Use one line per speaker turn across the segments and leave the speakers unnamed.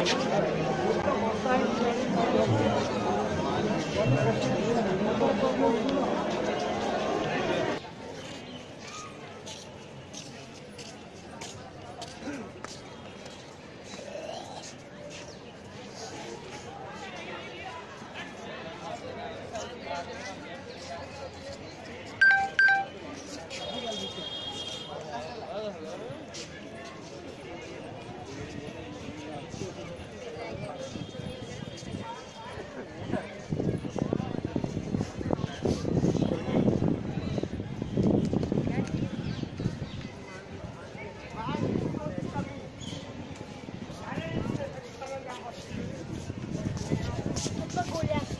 Thank you.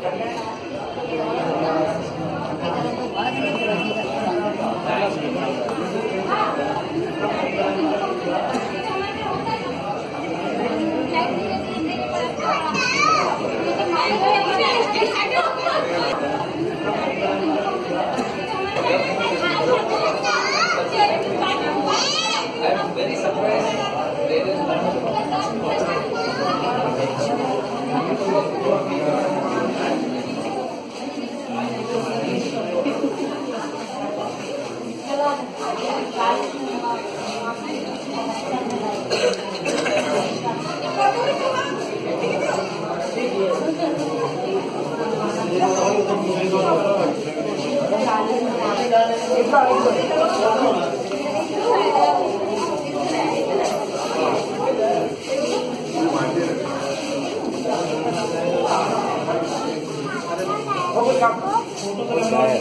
Gracias. là cái thời của cái nước Đẹp,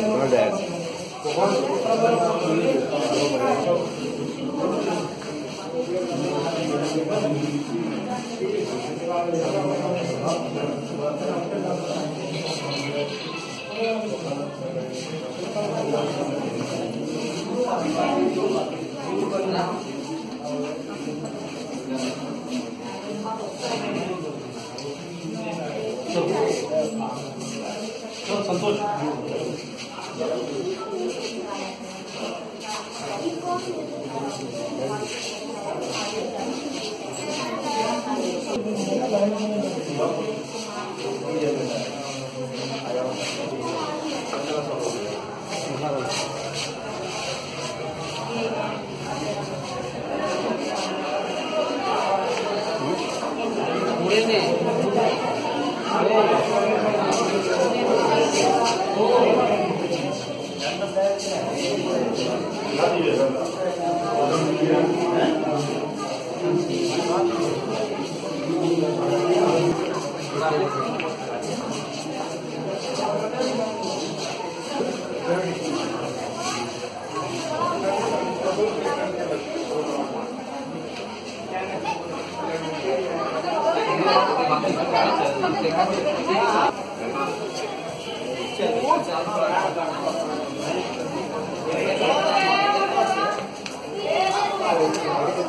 nó đẹp. Thank you. 要穿多久？Gracias. Thank you.